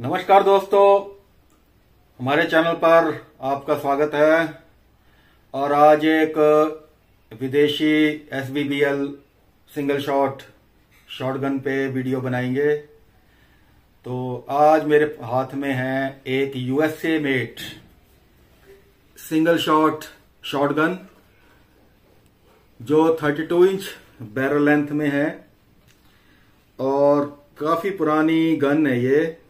नमस्कार दोस्तों। हमारे चैनल पर आपका स्वागत है। और आज एक विदेशी एसबीबीएल सिंगल शॉट शॉटगन पे वीडियो बनाएँगे। तो आज मेरे हाथ में है एक USA made single shot shotgun जो 32 इंच बैरल लेंथ में है। और काफ़ी पुरानी गन है ये।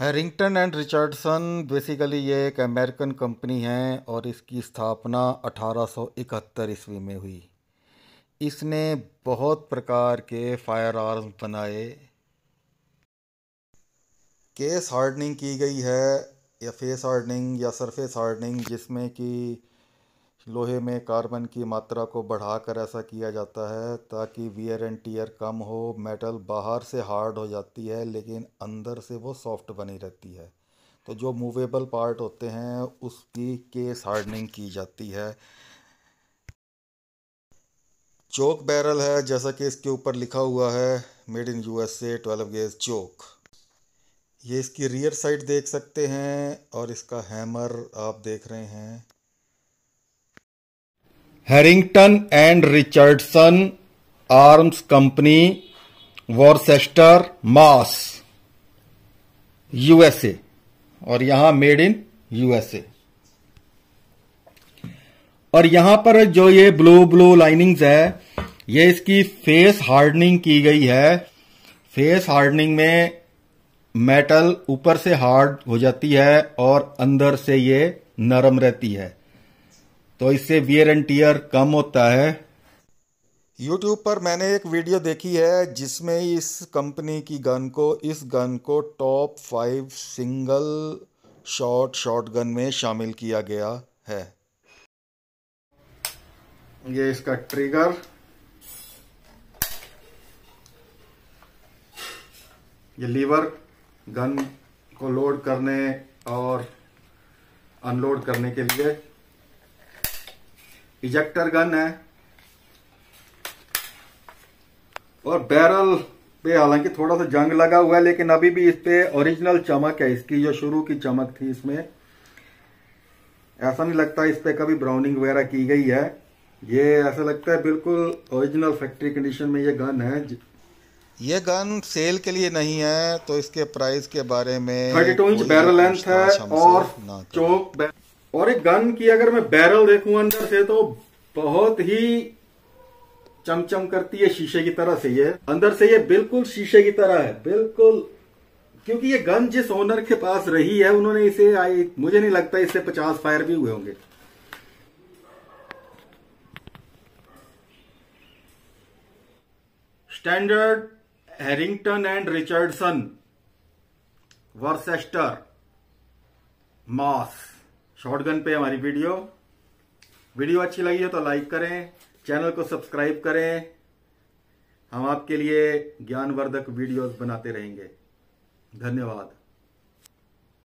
हैरिंगटन एंड रिचर्डसन बेसिकली ये एक अमेरिकन कंपनी है और इसकी स्थापना 1871 ईस्वी में हुई। इसने बहुत प्रकार के फायर आर्म बनाए। केस हार्डनिंग की गई है या फेस हार्डनिंग या सरफेस हार्डनिंग जिसमें कि लोहे में कार्बन की मात्रा को बढ़ाकर ऐसा किया जाता है ताकि वियर एंड टीयर कम हो, मेटल बाहर से हार्ड हो जाती है, लेकिन अंदर से वो सॉफ्ट बनी रहती है। तो जो मूवेबल पार्ट होते हैं, उसकी केस हार्डनिंग की जाती है। चोक बैरल है, जैसा कि इसके ऊपर लिखा हुआ है, made in USA, twelve gauge choke. ये इसकी रियर साइड देख सकते हैं, और इसका हैमर आप देख रहे हैं। Harrington and Richardson Arms company Worcester Mass USA और यहाँ मेड इन यूएसए और यहाँ पर जो ये ब्लू ब्लू लाइनिंग्स है, ये इसकी फेस हार्डनिंग की गई है। फेस हार्डनिंग में मेटल ऊपर से हार्ड हो जाती है और अंदर से ये नरम रहती है। तो इससे वियर एंड टीयर कम होता है। यूट्यूब पर मैंने एक वीडियो देखी है, जिसमें इस कंपनी की गन को, इस गन को top five single shot shotgun में शामिल किया गया है। ये इसका ट्रिगर ये लीवर गन को लोड करने और अनलोड करने के लिए इजेक्टर गन है। और बैरल पे हालाँकि थोड़ा सा जंग लगा हुआ है लेकिन अभी भी इस पे ओरिजिनल चमक है। इसकी जो शुरू की चमक थी इसमें ऐसा नहीं लगता इस पे कभी ब्राउनिंग वगैरह की गई है। ये ऐसा लगता है बिल्कुल ओरिजिनल फैक्ट्री कंडीशन में ये गन है। ये गन सेल के लिए नहीं है तो इसके प्राइस के बारे में thirty two inch barrel length है और चौक और एक गन की अगर मैं बैरल देखूँ अंदर से तो बहुत ही चमचम करती है शीशे की तरह से ये। अंदर से ये बिल्कुल शीशे की तरह है, बिल्कुल। क्योंकि ये गन जिस ओनर के पास रही है, उन्होंने इसे, आई, मुझे नहीं लगता इससे पचास फायर भी हुए होंगे। Standard Harrington and Richardson Worcester Mass shotgun पे हमारी वीडियो। वीडियो अच्छी लगी हो तो लाइक करें, चैनल को सब्सक्राइब करें। हम आपके लिए ज्ञानवर्धक वीडियोस बनाते रहेंगे। धन्यवाद।